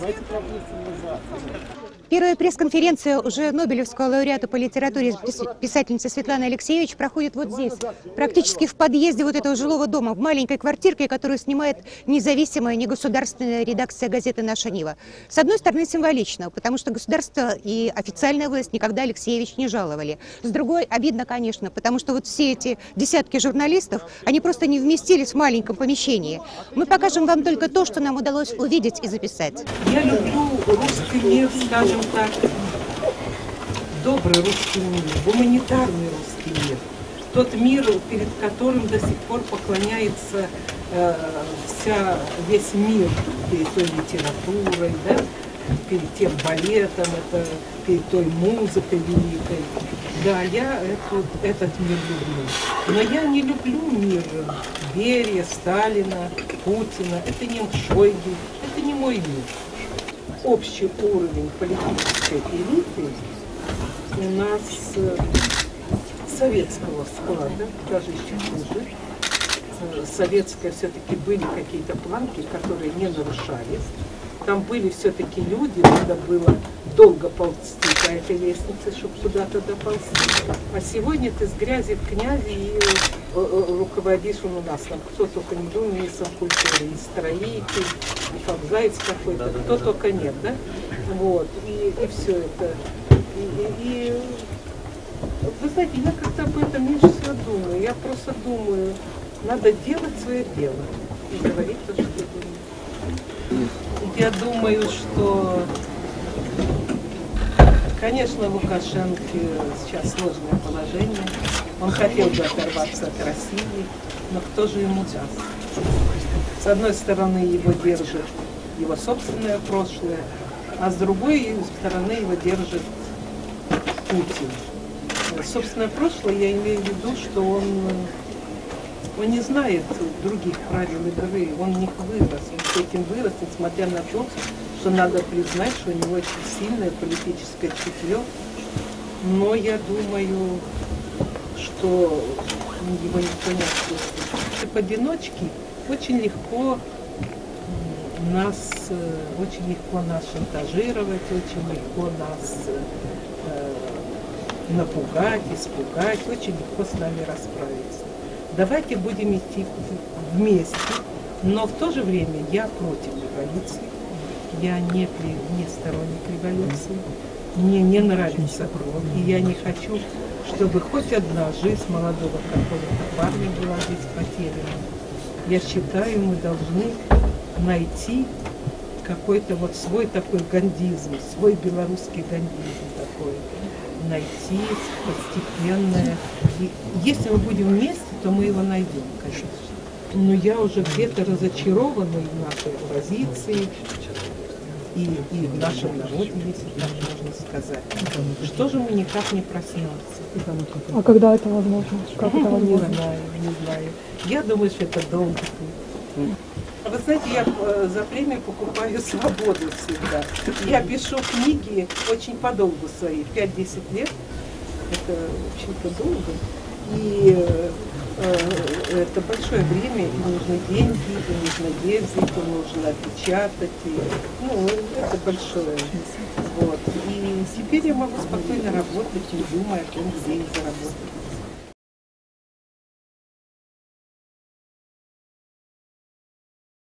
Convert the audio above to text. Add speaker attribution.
Speaker 1: Vai ficar por cima já. Первая пресс-конференция уже Нобелевского лауреата по литературе пис- писательницы Светланы Алексеевич проходит вот здесь, практически в подъезде вот этого жилого дома, в маленькой квартирке, которую снимает независимая негосударственная редакция газеты «Наша Нива». С одной стороны, символично, потому что государство и официальная власть никогда Алексеевич не жаловали. С другой, обидно, конечно, потому что вот все эти десятки журналистов, они просто не вместились в маленьком помещении. Мы покажем вам только то, что нам удалось увидеть и записать.
Speaker 2: Я люблю русский мир, скажем так, добрый русский мир, гуманитарный русский мир. Тот мир, перед которым до сих пор поклоняется э, вся, весь мир перед той литературой, да, перед тем балетом, это, перед той музыкой великой. Да, я эту, этот мир люблю. Но я не люблю мир Берия, Сталина, Путина. Это не Шойгу, это не мой мир общий уровень политической элиты у нас советского склада, даже еще хуже. Э, Советская все-таки были какие-то планки, которые не нарушались. Там были все-таки люди, надо было долго ползти по этой лестнице, чтобы куда-то доползти. А сегодня ты с грязи в князи и э, э, руководишь он у нас там, кто только не был министром культуры, и строитель, и фабзайц какой-то, кто только нет, да? Вот, и, и все это. И, и- и, вы знаете, я как-то об этом меньше всего думаю. Я просто думаю, надо делать свое дело и говорить. Я думаю, что, конечно, Лукашенко сейчас сложное положение. Он хотел бы оторваться от России, но кто же ему даст? С одной стороны, его держит его собственное прошлое, а с другой стороны его держит Путин. Собственное прошлое я имею в виду, что он, он не знает других правил игры, он в них вырос, он с этим вырос, несмотря на то, что надо признать, что у него очень сильное политическое чутье. Но я думаю, что его никто не отпустит. Поодиночке очень легко нас, э, очень легко нас шантажировать, очень легко нас э, напугать, испугать, очень легко с нами расправиться. Давайте будем идти вместе, но в то же время я против революции, я не, не сторонник революции, мне не нравится кровь, и я не хочу, чтобы хоть одна жизнь молодого какого-то парня была здесь потеряна. Я считаю, мы должны найти какой-то вот свой такой гандизм, свой белорусский гандизм такой, найти постепенное. И если мы будем вместе, то мы его найдем, конечно. Но я уже где-то разочарована в нашей позиции, и, и в нашем народе, если так можно сказать. Что же мы никак не проснемся?
Speaker 3: А когда это возможно? Как это
Speaker 2: Не
Speaker 3: возможно?
Speaker 2: знаю, не знаю. Я думаю, что это долго. Вы знаете, я э, за премию покупаю свободу всегда. Я пишу книги очень подолгу свои, 5-10 лет. Это, в общем-то, долго. И э, э, это большое время, и нужны деньги, и нужно ездить, и нужно печатать. И, ну, это большое. Вот. И теперь я могу спокойно работать, не думая о том, где их заработать.